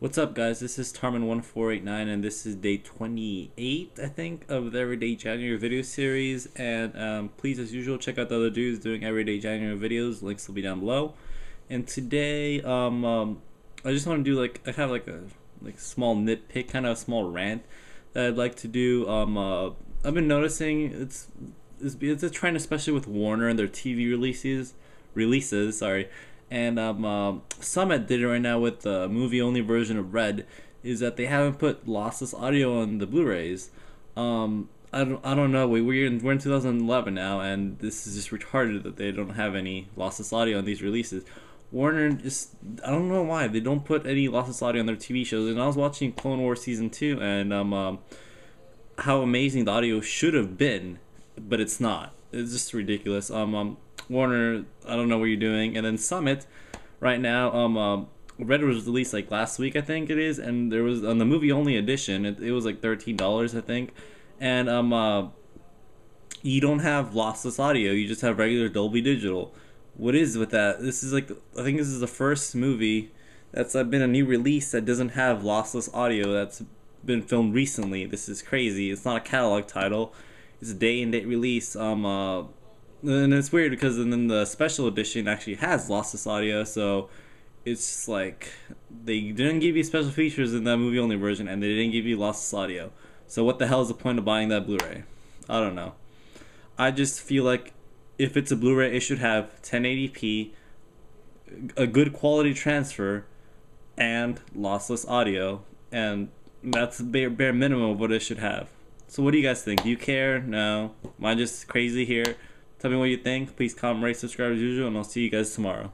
What's up, guys? This is Tarmin1489, and this is day 28, I think, of the Everyday January video series. And um, please, as usual, check out the other dudes doing Everyday January videos. Links will be down below. And today, um, um I just want to do like I have like a like small nitpick, kind of a small rant that I'd like to do. Um, uh, I've been noticing it's it's, it's a trend, especially with Warner and their TV releases. Releases, sorry and um, uh, Summit did it right now with the movie only version of Red, is that they haven't put lossless audio on the Blu-rays. Um, I don't, I don't know. We we're in, we're in 2011 now, and this is just retarded that they don't have any lossless audio on these releases. Warner just I don't know why they don't put any lossless audio on their TV shows. And I was watching Clone Wars season two, and um, um how amazing the audio should have been, but it's not. It's just ridiculous. Um, um Warner, I don't know what you're doing. And then Summit, right now, um, uh, Red was released like last week, I think it is, and there was on the movie only edition. It, it was like thirteen dollars, I think, and um, uh, you don't have lossless audio. You just have regular Dolby Digital. What is with that? This is like I think this is the first movie that's been a new release that doesn't have lossless audio. That's been filmed recently. This is crazy. It's not a catalog title. It's a day and date release. Um, uh, and it's weird because then the special edition actually has lossless audio, so it's like they didn't give you special features in that movie only version, and they didn't give you lossless audio. So what the hell is the point of buying that Blu-ray? I don't know. I just feel like if it's a Blu-ray, it should have 1080p, a good quality transfer, and lossless audio, and that's bare bare minimum of what it should have. So what do you guys think? Do you care? No. Am I just crazy here? Tell me what you think. Please comment, rate, subscribe as usual, and I'll see you guys tomorrow.